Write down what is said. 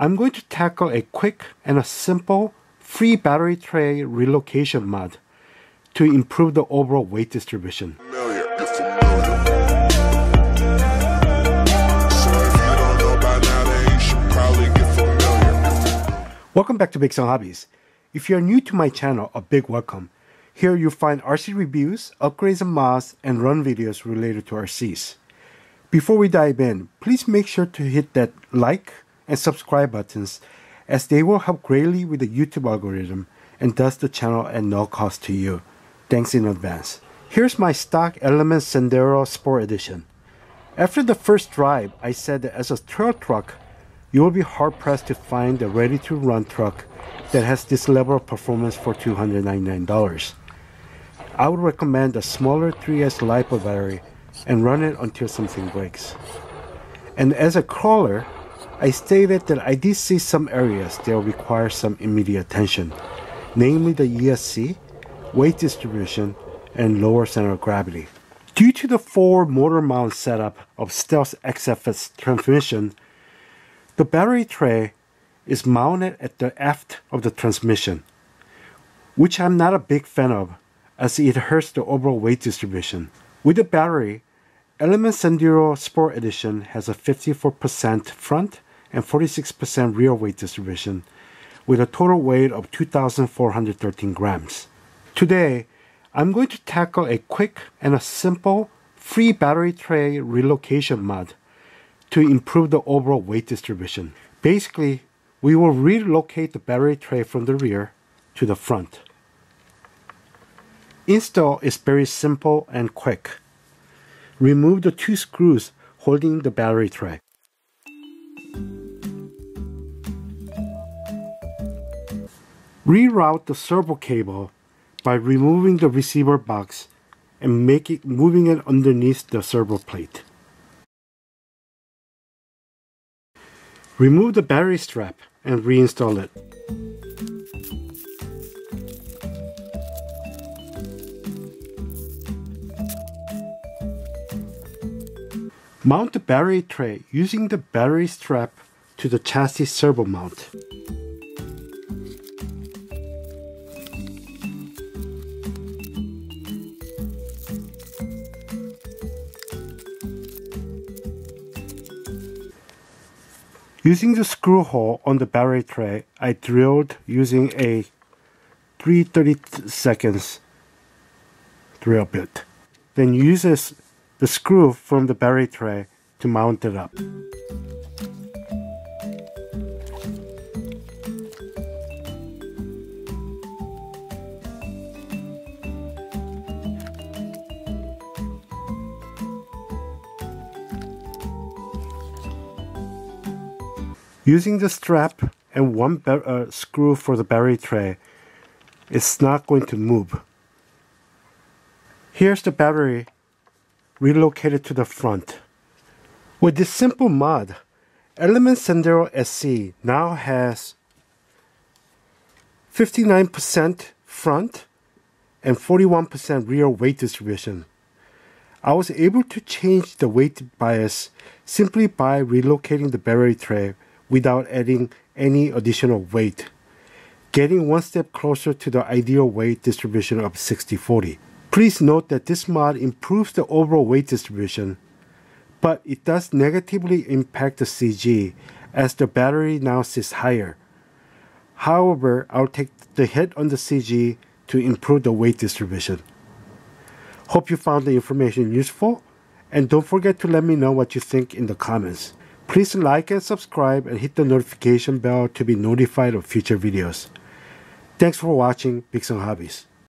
I'm going to tackle a quick and a simple free battery tray relocation mod to improve the overall weight distribution. Welcome back to BigSung Hobbies. If you're new to my channel, a big welcome. Here you'll find RC reviews, upgrades and mods, and run videos related to RCs. Before we dive in, please make sure to hit that like and subscribe buttons as they will help greatly with the YouTube algorithm and thus the channel at no cost to you. Thanks in advance. Here's my stock Element Sendero Sport Edition. After the first drive, I said that as a trail truck, you will be hard pressed to find a ready to run truck that has this level of performance for $299. I would recommend a smaller 3S LiPo battery and run it until something breaks. And as a crawler, I stated that I did see some areas that require some immediate attention, namely the ESC, weight distribution, and lower center of gravity. Due to the forward motor mount setup of Stealth XFS transmission, the battery tray is mounted at the aft of the transmission, which I'm not a big fan of as it hurts the overall weight distribution. With the battery, Element Sendero Sport Edition has a 54% front and 46% rear weight distribution with a total weight of 2,413 grams. Today, I'm going to tackle a quick and a simple free battery tray relocation mod to improve the overall weight distribution. Basically, we will relocate the battery tray from the rear to the front. Install is very simple and quick. Remove the two screws holding the battery tray. Reroute the servo cable by removing the receiver box and make it, moving it underneath the servo plate. Remove the battery strap and reinstall it. Mount the battery tray using the battery strap to the chassis servo mount. Using the screw hole on the battery tray, I drilled using a 330 seconds drill bit. Then uses the screw from the battery tray to mount it up. Using the strap and one uh, screw for the battery tray, it's not going to move. Here's the battery relocated to the front. With this simple mod, Element Sendero SE now has 59% front and 41% rear weight distribution. I was able to change the weight bias simply by relocating the battery tray without adding any additional weight, getting one step closer to the ideal weight distribution of 60-40. Please note that this mod improves the overall weight distribution, but it does negatively impact the CG as the battery now sits higher. However, I'll take the hit on the CG to improve the weight distribution. Hope you found the information useful, and don't forget to let me know what you think in the comments. Please like and subscribe and hit the notification bell to be notified of future videos. Thanks for watching Sung Hobbies.